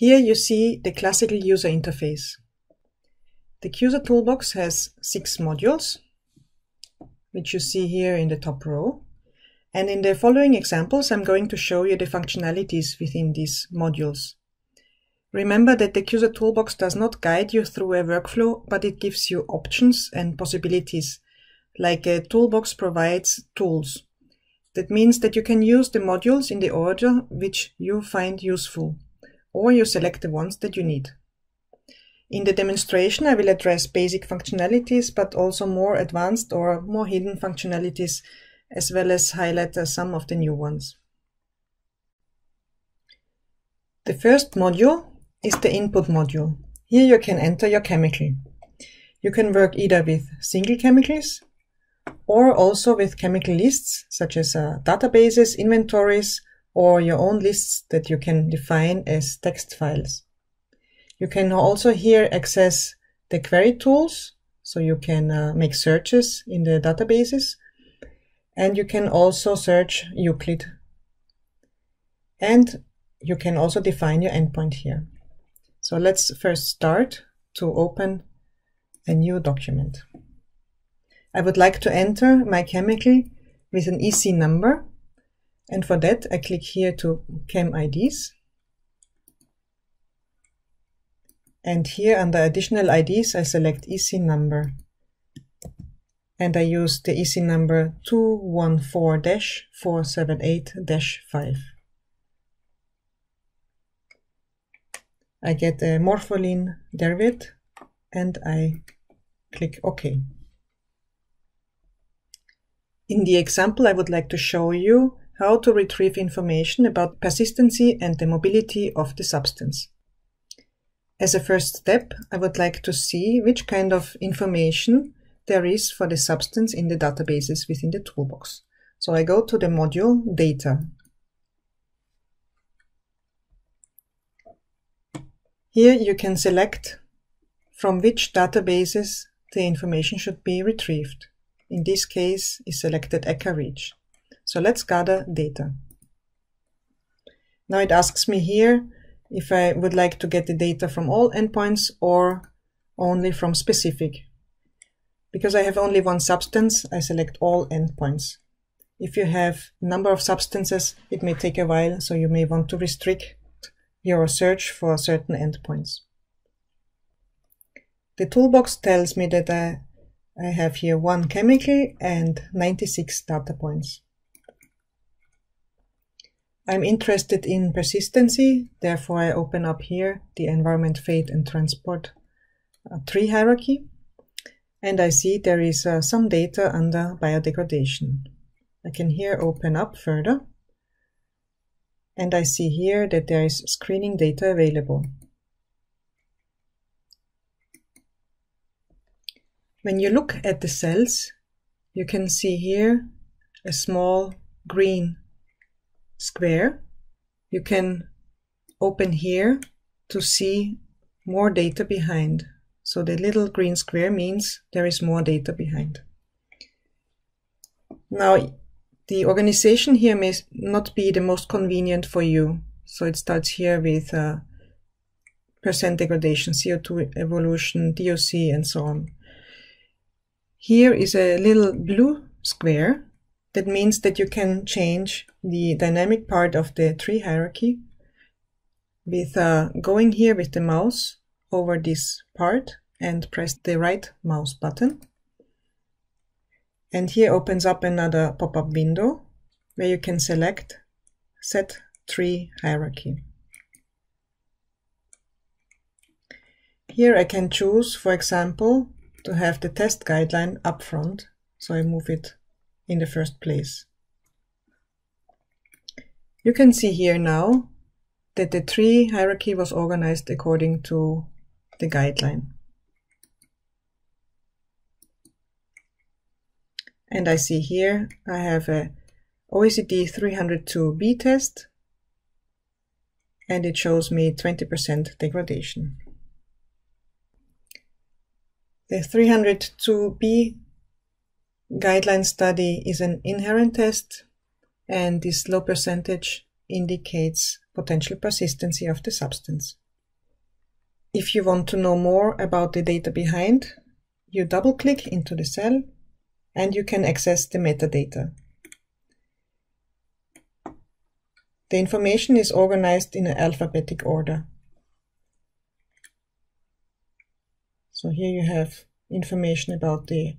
Here you see the classical user interface. The Qsr Toolbox has six modules, which you see here in the top row. And in the following examples, I'm going to show you the functionalities within these modules. Remember that the Qsr Toolbox does not guide you through a workflow, but it gives you options and possibilities, like a toolbox provides tools. That means that you can use the modules in the order which you find useful, or you select the ones that you need. In the demonstration, I will address basic functionalities, but also more advanced or more hidden functionalities, as well as highlight uh, some of the new ones. The first module is the input module. Here you can enter your chemical. You can work either with single chemicals or also with chemical lists such as uh, databases, inventories, or your own lists that you can define as text files. You can also here access the query tools, so you can uh, make searches in the databases, and you can also search Euclid. And you can also define your endpoint here. So let's first start to open a new document. I would like to enter my chemical with an EC number. And for that, I click here to Chem IDs. And here under additional IDs, I select EC number. And I use the EC number 214-478-5. I get a morpholine derivative and I click OK. In the example, I would like to show you how to retrieve information about persistency and the mobility of the substance. As a first step, I would like to see which kind of information there is for the substance in the databases within the toolbox. So I go to the module Data Here you can select from which databases the information should be retrieved. In this case is selected ECHA-REACH. So let's gather data. Now it asks me here if I would like to get the data from all endpoints or only from specific. Because I have only one substance, I select all endpoints. If you have number of substances, it may take a while, so you may want to restrict your search for certain endpoints. The toolbox tells me that I, I have here one chemical and 96 data points. I'm interested in persistency, therefore I open up here the environment, fate and transport uh, tree hierarchy and I see there is uh, some data under biodegradation. I can here open up further and I see here that there is screening data available. When you look at the cells, you can see here a small green square. You can open here to see more data behind. So the little green square means there is more data behind. Now the organization here may not be the most convenient for you. So it starts here with uh, percent degradation, CO2 evolution, DOC, and so on. Here is a little blue square. That means that you can change the dynamic part of the tree hierarchy with uh, going here with the mouse over this part and press the right mouse button. And here opens up another pop-up window where you can select Set Tree Hierarchy. Here I can choose, for example, to have the test guideline up front, so I move it in the first place. You can see here now that the tree hierarchy was organized according to the guideline. And I see here I have a OECD 302B test and it shows me 20% degradation. The 302B guideline study is an inherent test and this low percentage indicates potential persistency of the substance. if you want to know more about the data behind, you double click into the cell and you can access the metadata. The information is organized in an alphabetic order. So here you have information about the,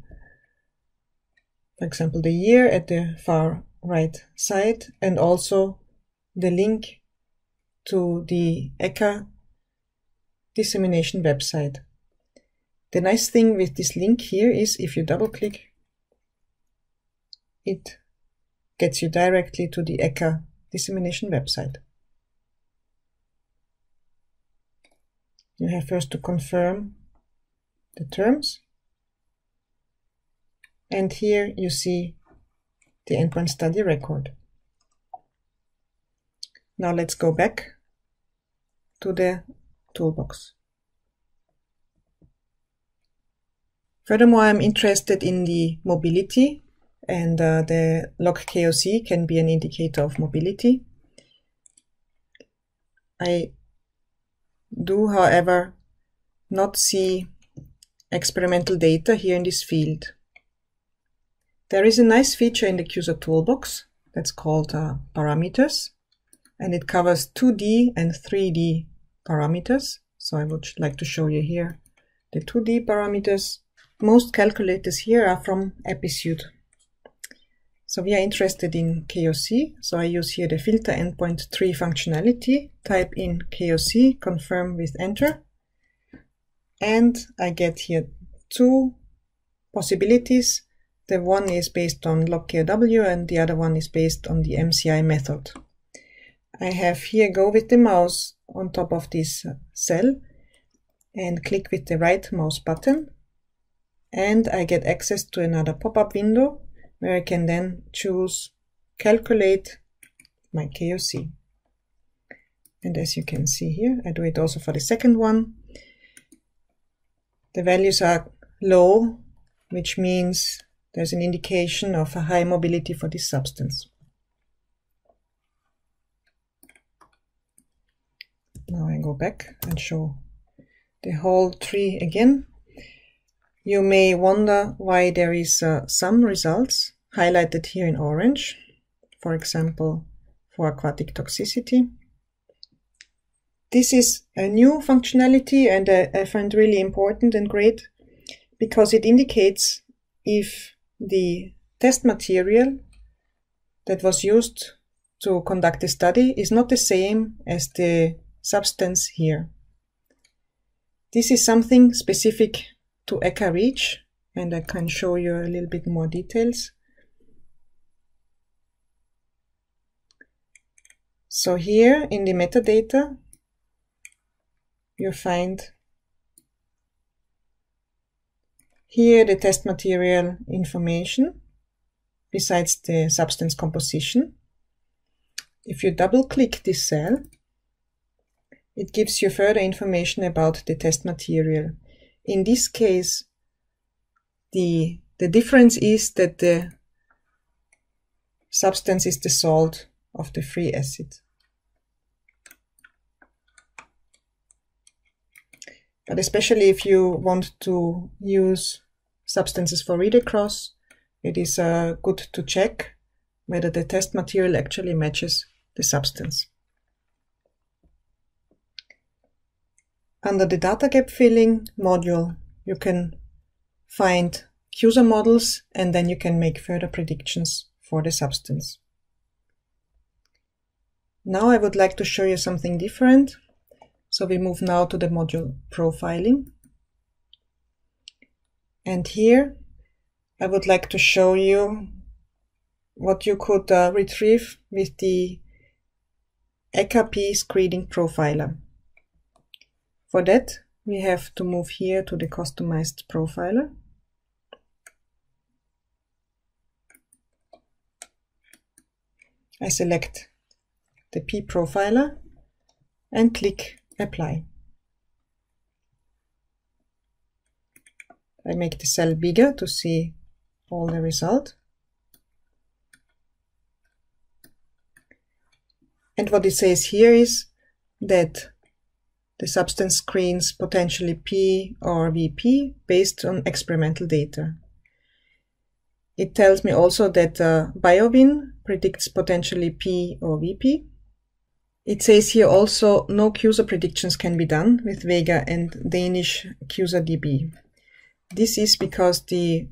for example, the year at the far right side and also the link to the ECHA dissemination website. The nice thing with this link here is if you double click, it gets you directly to the ECHA dissemination website. You have first to confirm the terms. And here you see the endpoint study record. Now let's go back to the toolbox. Furthermore, I'm interested in the mobility and uh, the log KOC can be an indicator of mobility. I do, however, not see experimental data here in this field. There is a nice feature in the CUSA toolbox that's called uh, parameters and it covers 2D and 3D parameters. So I would like to show you here the 2D parameters. Most calculators here are from Episuite. So we are interested in KOC. So I use here the filter endpoint 3 functionality, type in KOC, confirm with enter. And I get here two possibilities. The one is based on logKOW and the other one is based on the MCI method. I have here go with the mouse on top of this cell and click with the right mouse button and I get access to another pop-up window where I can then choose calculate my KOC. And as you can see here, I do it also for the second one. The values are low, which means there's an indication of a high mobility for this substance. Now I go back and show the whole tree again. You may wonder why there is uh, some results highlighted here in orange, for example, for aquatic toxicity. This is a new functionality and uh, I find really important and great because it indicates if the test material that was used to conduct the study is not the same as the substance here. This is something specific to ECHA REACH and I can show you a little bit more details. So here in the metadata, you find here the test material information besides the substance composition. If you double click this cell, it gives you further information about the test material. In this case, the, the difference is that the substance is the salt of the free acid. But especially if you want to use substances for read across, it is uh, good to check whether the test material actually matches the substance. Under the data gap filling module, you can find CUSA models and then you can make further predictions for the substance. Now I would like to show you something different. So we move now to the module profiling. And here I would like to show you what you could uh, retrieve with the ECHA-P screening profiler. For that, we have to move here to the customized profiler. I select the P profiler and click apply. I make the cell bigger to see all the result. And what it says here is that the substance screens potentially P or VP based on experimental data. It tells me also that uh, BioVin predicts potentially P or VP. It says here also no QSA predictions can be done with Vega and Danish QSA-DB. This is because the,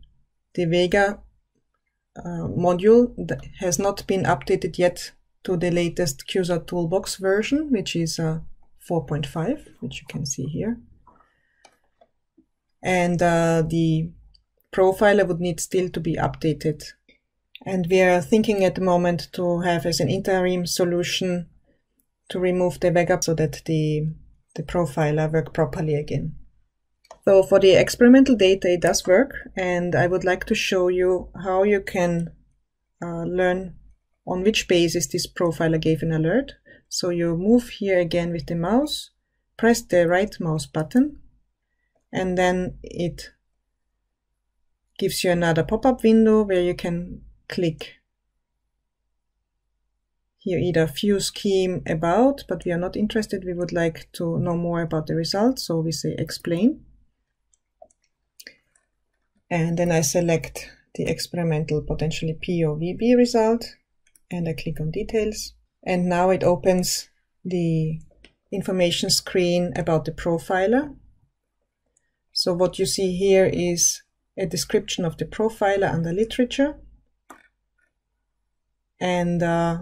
the Vega uh, module has not been updated yet to the latest QSA Toolbox version, which is uh, 4.5, which you can see here. And uh, the profiler would need still to be updated. And we are thinking at the moment to have as an interim solution to remove the backup so that the, the profiler work properly again. So for the experimental data, it does work. And I would like to show you how you can uh, learn on which basis this profiler gave an alert. So you move here again with the mouse, press the right mouse button, and then it gives you another pop-up window where you can click here either view scheme about, but we are not interested. We would like to know more about the results. So we say explain. And then I select the experimental potentially P or VB result and I click on details. And now it opens the information screen about the profiler. So what you see here is a description of the profiler under literature. And uh,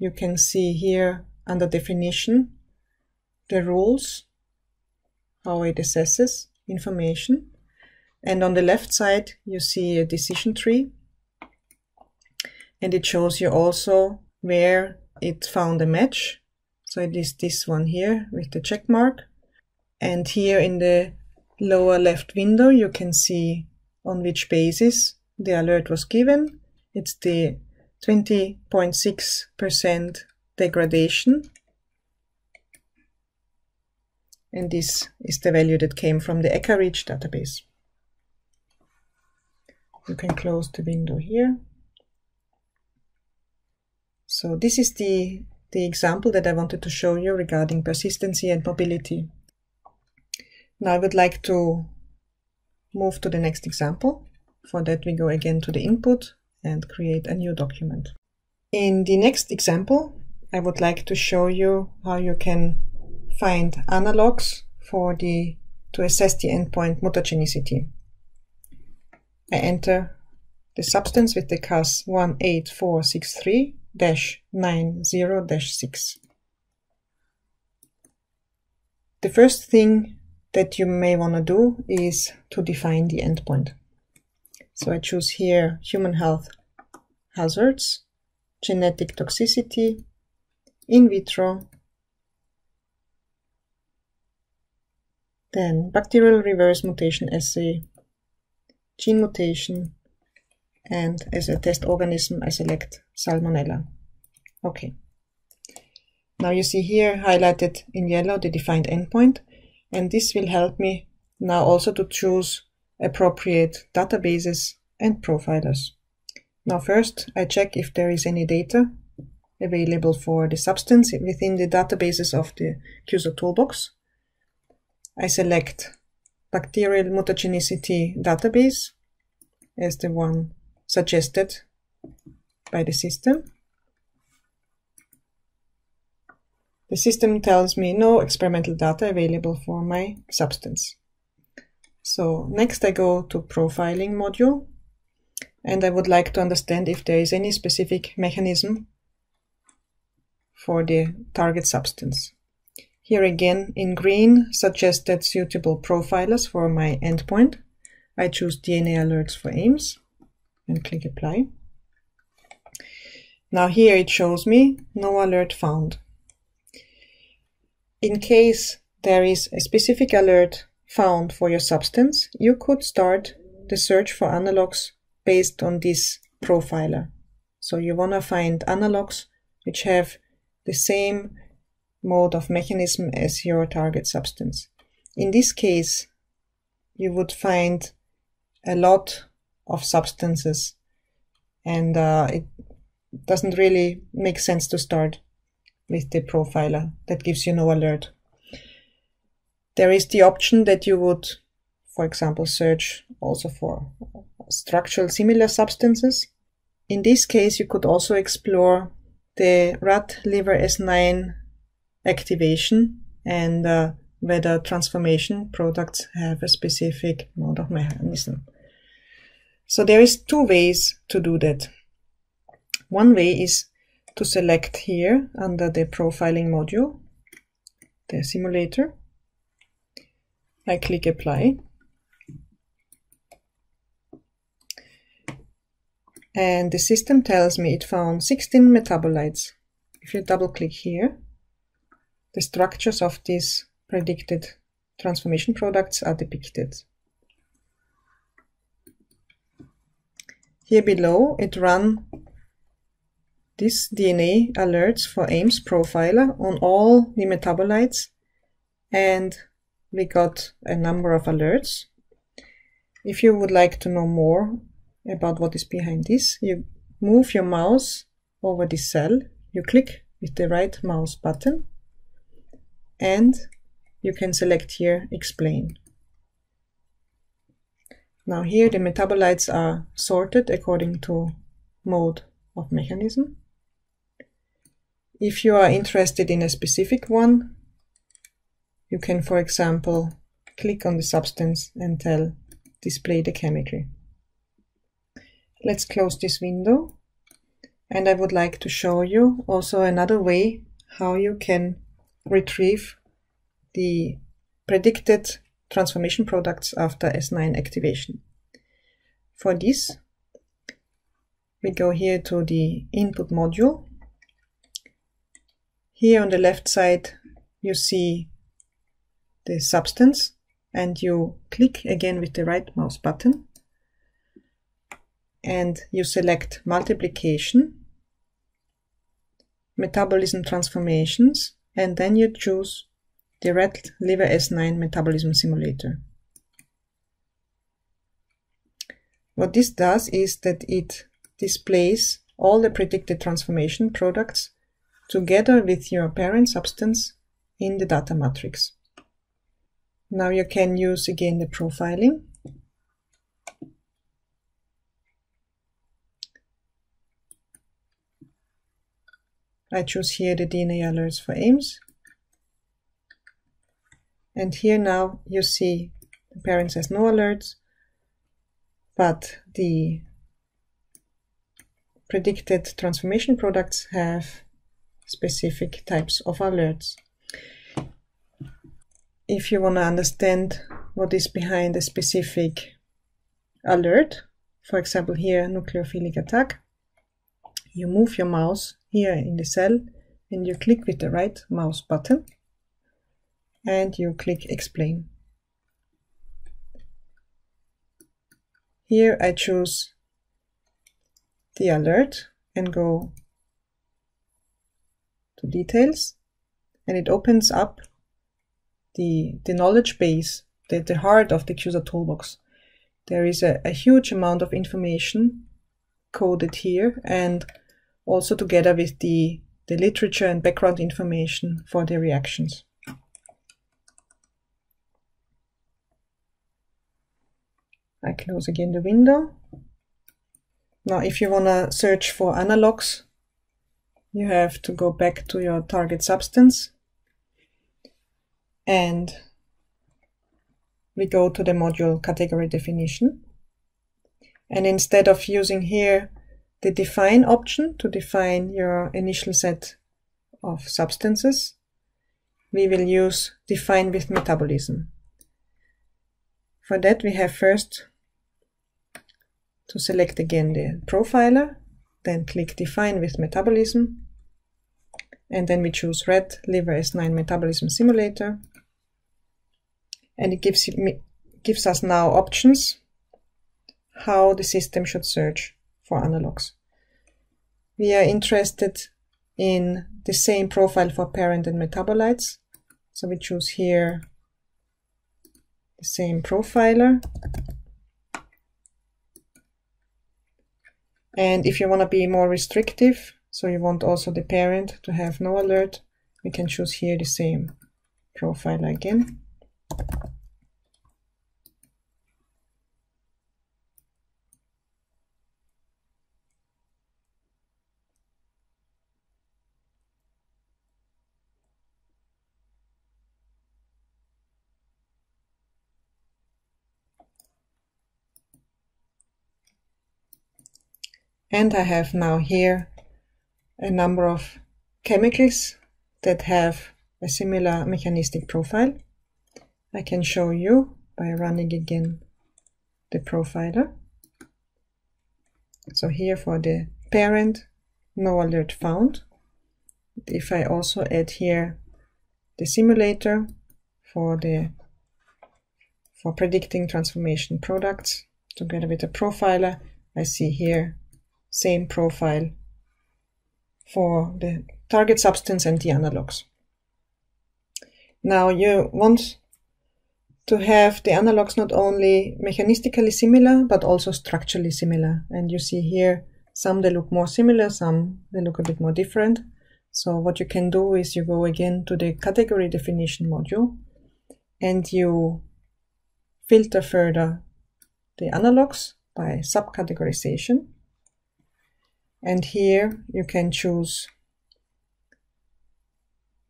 you can see here under definition the rules, how it assesses information. And on the left side, you see a decision tree. And it shows you also where it found a match. So it is this one here with the check mark. And here in the lower left window, you can see on which basis the alert was given. It's the 20.6% degradation. And this is the value that came from the ECHA-REACH database. You can close the window here. So this is the, the example that I wanted to show you regarding persistency and mobility. Now I would like to move to the next example. For that we go again to the input and create a new document. In the next example, I would like to show you how you can find analogs for the to assess the endpoint mutagenicity. I enter the substance with the CAS 18463 90-6. The first thing that you may want to do is to define the endpoint. So I choose here human health hazards, genetic toxicity, in vitro, then bacterial reverse mutation assay, gene mutation, and as a test organism I select Salmonella. Okay. Now you see here highlighted in yellow the defined endpoint and this will help me now also to choose appropriate databases and profilers. Now first I check if there is any data available for the substance within the databases of the QSA toolbox. I select bacterial mutagenicity database as the one suggested by the system. The system tells me no experimental data available for my substance. So next I go to profiling module and I would like to understand if there is any specific mechanism for the target substance. Here again in green suggested suitable profilers for my endpoint. I choose DNA alerts for AIMS and click apply. Now here it shows me no alert found. In case there is a specific alert found for your substance, you could start the search for analogs based on this profiler. So you want to find analogs which have the same mode of mechanism as your target substance. In this case, you would find a lot of substances and uh, it doesn't really make sense to start with the profiler that gives you no alert. There is the option that you would, for example, search also for structural similar substances. In this case, you could also explore the rat liver S9 activation and uh, whether transformation products have a specific mode of mechanism. So there is two ways to do that. One way is to select here under the profiling module, the simulator. I click apply. And the system tells me it found 16 metabolites. If you double click here, the structures of these predicted transformation products are depicted. Here below, it ran this DNA alerts for Ames profiler on all the metabolites and we got a number of alerts. If you would like to know more about what is behind this, you move your mouse over the cell, you click with the right mouse button and you can select here explain. Now here the metabolites are sorted according to mode of mechanism. If you are interested in a specific one, you can, for example, click on the substance and tell display the chemistry. Let's close this window. And I would like to show you also another way how you can retrieve the predicted transformation products after S9 activation. For this, we go here to the input module. Here on the left side, you see the substance and you click again with the right mouse button and you select multiplication, metabolism transformations, and then you choose the rat liver S9 metabolism simulator. What this does is that it displays all the predicted transformation products together with your parent substance in the data matrix. Now you can use again the profiling I choose here the DNA alerts for Ames. And here now you see the parent has no alerts, but the predicted transformation products have specific types of alerts. If you want to understand what is behind a specific alert, for example here nucleophilic attack, you move your mouse here in the cell and you click with the right mouse button and you click explain. Here I choose the alert and go to details and it opens up the, the knowledge base, the, the heart of the CUSA toolbox. There is a, a huge amount of information coded here and also together with the, the literature and background information for the reactions. I close again the window. Now if you want to search for analogs, you have to go back to your target substance and we go to the module category definition. And instead of using here the define option to define your initial set of substances. We will use define with metabolism. For that we have first to select again the profiler, then click define with metabolism, and then we choose red liver S9 metabolism simulator. And it gives, gives us now options how the system should search for analogs. We are interested in the same profile for parent and metabolites. So we choose here the same profiler. And if you want to be more restrictive, so you want also the parent to have no alert, we can choose here the same profile again. And I have now here a number of chemicals that have a similar mechanistic profile. I can show you by running again the profiler. So here for the parent, no alert found. If I also add here the simulator for the for predicting transformation products together with the profiler, I see here same profile for the target substance and the analogs. Now you want to have the analogs not only mechanistically similar but also structurally similar. And you see here some they look more similar some they look a bit more different. So what you can do is you go again to the category definition module and you filter further the analogs by subcategorization. And here you can choose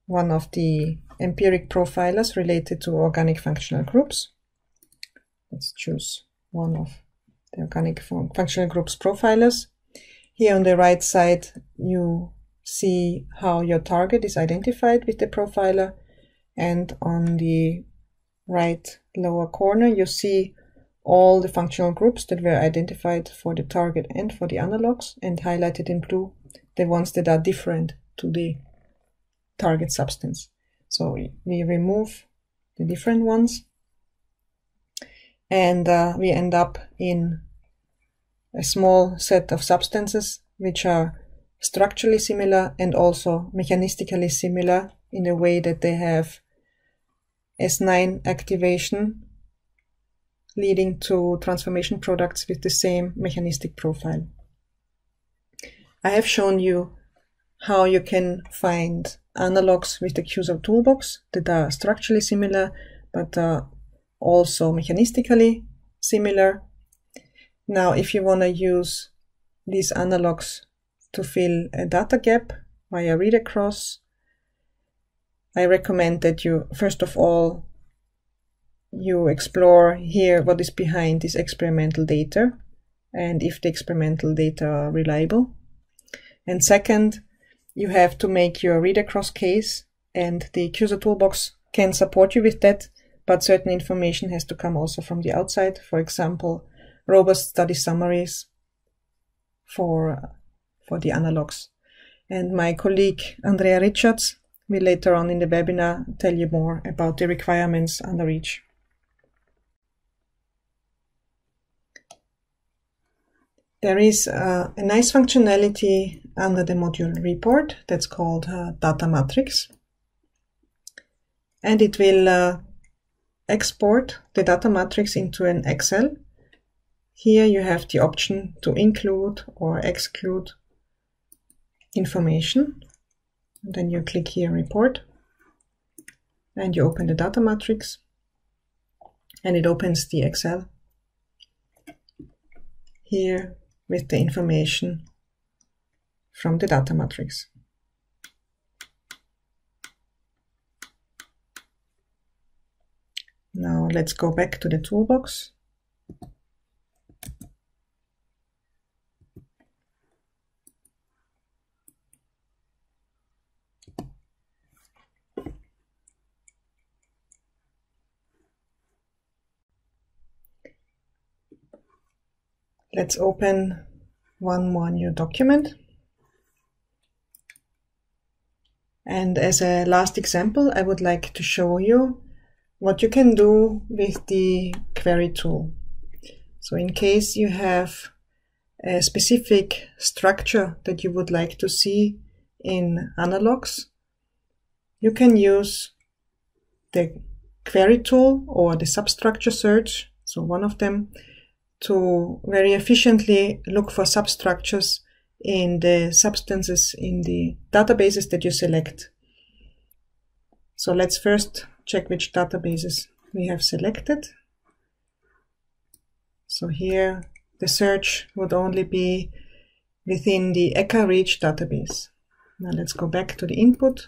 one of the empiric profilers related to organic functional groups. Let's choose one of the organic functional groups profilers. Here on the right side, you see how your target is identified with the profiler. And on the right lower corner, you see all the functional groups that were identified for the target and for the analogs and highlighted in blue the ones that are different to the target substance. So we remove the different ones and uh, we end up in a small set of substances which are structurally similar and also mechanistically similar in the way that they have S9 activation leading to transformation products with the same mechanistic profile. I have shown you how you can find analogs with the QSAR toolbox that are structurally similar but are also mechanistically similar. Now, if you want to use these analogs to fill a data gap via read across, I recommend that you first of all you explore here what is behind this experimental data and if the experimental data are reliable. And second, you have to make your read across case and the QSAR toolbox can support you with that, but certain information has to come also from the outside. For example, robust study summaries for, for the analogs. And my colleague Andrea Richards will later on in the webinar tell you more about the requirements under REACH. There is uh, a nice functionality under the module report that's called uh, data matrix. And it will uh, export the data matrix into an Excel. Here you have the option to include or exclude information. And then you click here report and you open the data matrix and it opens the Excel. Here with the information from the data matrix. Now let's go back to the toolbox. Let's open one more new document. And as a last example, I would like to show you what you can do with the query tool. So in case you have a specific structure that you would like to see in analogs, you can use the query tool or the substructure search, so one of them, to very efficiently look for substructures in the substances in the databases that you select. So let's first check which databases we have selected. So here the search would only be within the ECHA REACH database. Now let's go back to the input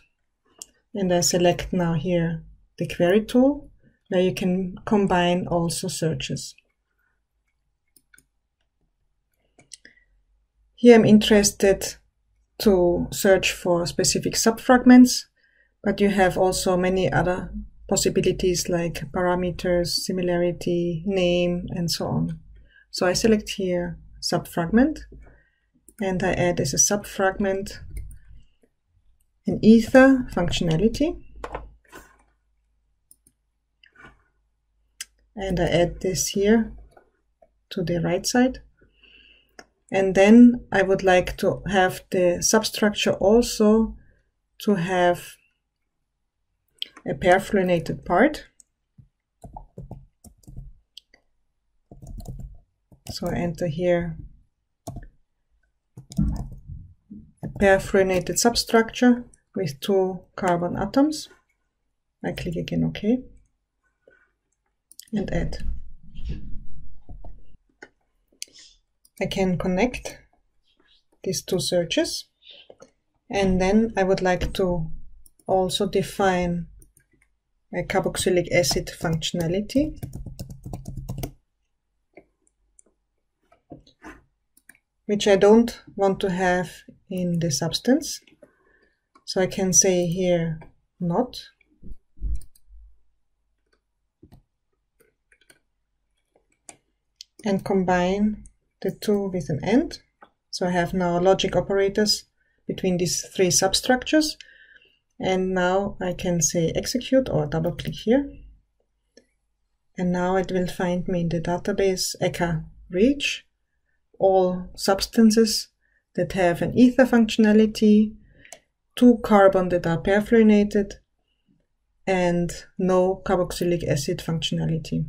and I select now here the query tool where you can combine also searches. Here I'm interested to search for specific subfragments, but you have also many other possibilities like parameters, similarity, name, and so on. So I select here subfragment and I add as a subfragment an ether functionality. And I add this here to the right side. And then I would like to have the substructure also to have a perfluorinated part. So I enter here a perfluorinated substructure with two carbon atoms. I click again OK and add. I can connect these two searches and then I would like to also define a carboxylic acid functionality which I don't want to have in the substance. So I can say here not. And combine the two with an AND. So I have now logic operators between these three substructures. And now I can say execute or double click here. And now it will find me in the database ECHA REACH all substances that have an ether functionality, two carbon that are perfluorinated, and no carboxylic acid functionality.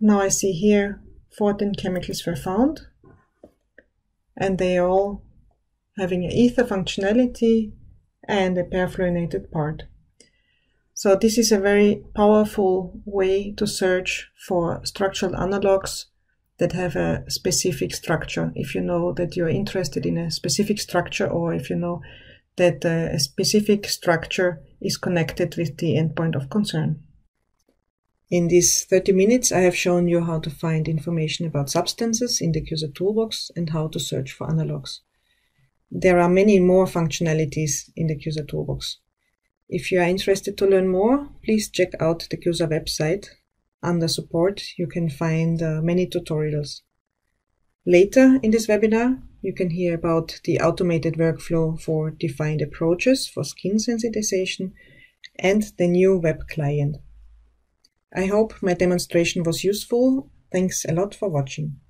Now I see here 14 chemicals were found and they all having an ether functionality and a perfluorinated part. So this is a very powerful way to search for structural analogs that have a specific structure. If you know that you're interested in a specific structure or if you know that uh, a specific structure is connected with the endpoint of concern. In these 30 minutes, I have shown you how to find information about substances in the QSAT toolbox and how to search for analogs. There are many more functionalities in the QSAT toolbox. If you are interested to learn more, please check out the QSA website. Under support, you can find uh, many tutorials. Later in this webinar, you can hear about the automated workflow for defined approaches for skin sensitization and the new web client. I hope my demonstration was useful. Thanks a lot for watching.